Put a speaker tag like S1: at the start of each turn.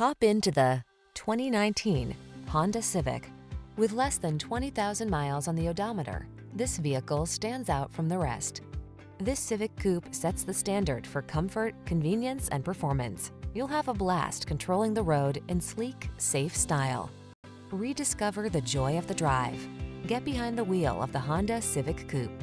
S1: Hop into the 2019 Honda Civic. With less than 20,000 miles on the odometer, this vehicle stands out from the rest. This Civic Coupe sets the standard for comfort, convenience, and performance. You'll have a blast controlling the road in sleek, safe style. Rediscover the joy of the drive. Get behind the wheel of the Honda Civic Coupe.